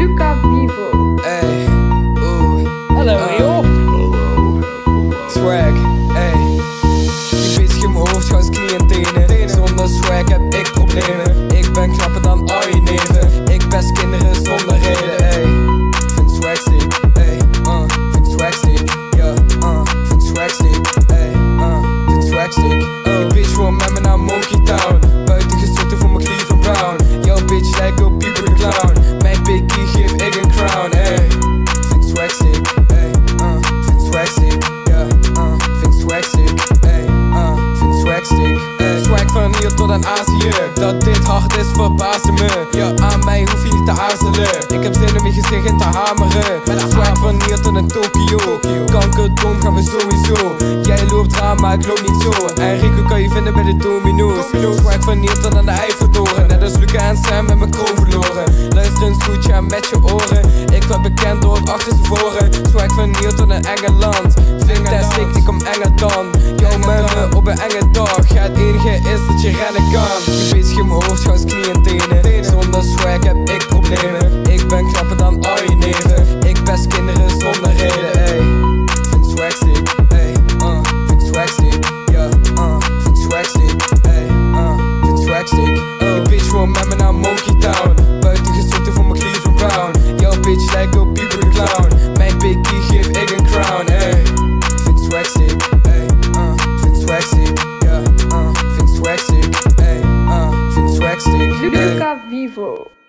Luca Vivo. Ey, oeh, Hallo Ah. joh. swag, ey. Die bitch in mijn hoofd, schouws, knie en tenen. Zonder swag heb ik problemen. Ik ben knapper dan al je neven. Ik best kinderen zonder reden, ey. Vind swag sick, ey, uh. Vind swag sick, yeah, uh. Vind swag sick, ey, uh. Vind swag sick. Die bitch wil met me naar Monkey Town. Buiten gestoten voor mijn Cleveland Brown. Jouw bitch lijkt op Pieper de Clown. Van hier tot aan Azië. Dat dit hard is verbaasde me. Ja, aan mij hoef je niet te aarzelen. Ik heb zin om je gezicht in te hameren. Met een swag van hier tot aan Tokio. Kankerdom gaan we sowieso. Jij loopt raar, maar ik loop niet zo. En Rico kan je vinden bij de domino's. Swag van hier tot aan de Eiffeltoren. Net als Luca en Sam met mijn kroon verloren. Luister eens goed, ja, met je oren. Ik werd bekend door het achterstevoren. Swag van hier tot aan Engeland. Fantastic, ik kom enger dan. Op een enge dag. Het enige is dat je rennen kan. Je bitch in mijn hoofd, schouws, knie en tenen. Yeah,